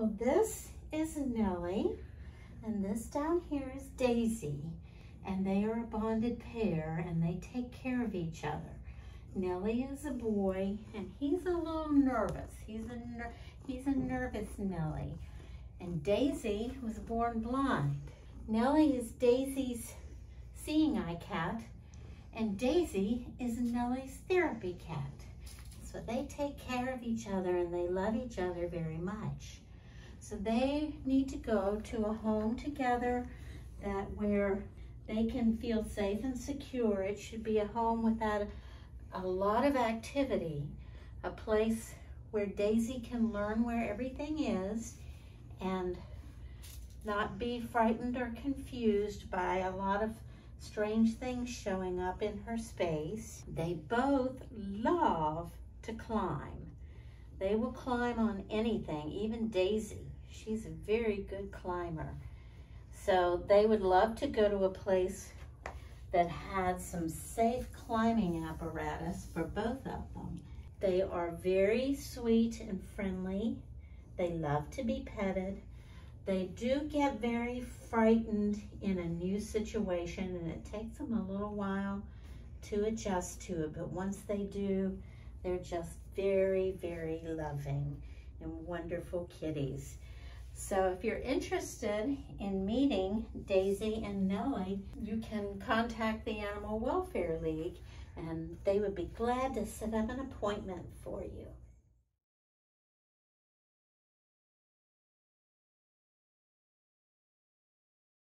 Well, this is Nellie, and this down here is Daisy, and they are a bonded pair, and they take care of each other. Nellie is a boy, and he's a little nervous. He's a ner he's a nervous Nellie, and Daisy was born blind. Nellie is Daisy's seeing eye cat, and Daisy is Nellie's therapy cat. So they take care of each other and they love each other very much. So they need to go to a home together that where they can feel safe and secure. It should be a home without a lot of activity, a place where Daisy can learn where everything is and not be frightened or confused by a lot of strange things showing up in her space. They both love to climb. They will climb on anything, even Daisy. She's a very good climber. So they would love to go to a place that had some safe climbing apparatus for both of them. They are very sweet and friendly. They love to be petted. They do get very frightened in a new situation and it takes them a little while to adjust to it. But once they do, they're just very, very loving and wonderful kitties. So if you're interested in meeting Daisy and Nellie, you can contact the Animal Welfare League and they would be glad to set up an appointment for you.